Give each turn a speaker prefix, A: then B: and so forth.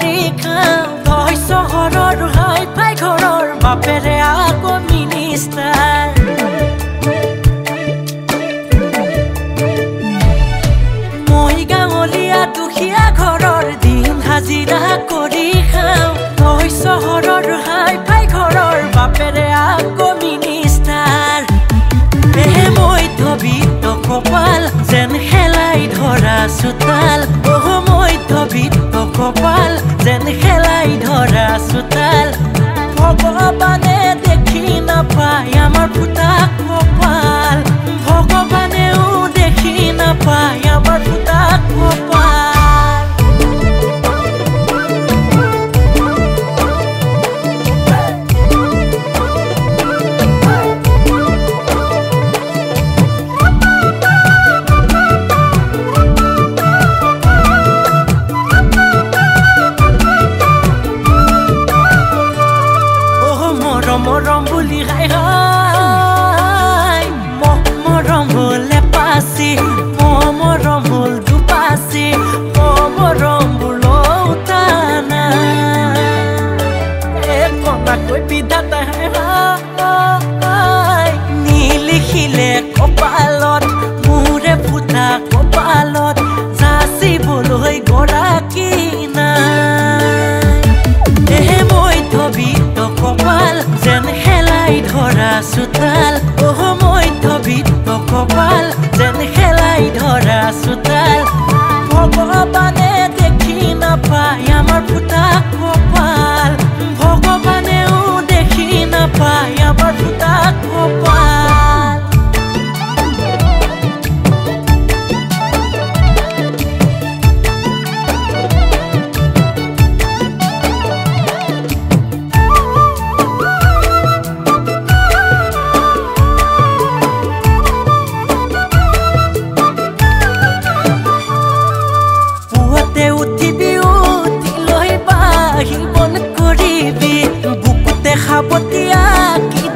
A: ঘৰৰ তই চহৰৰ পাই ঘৰৰ বাপেৰে morro. খাবতিয়া কি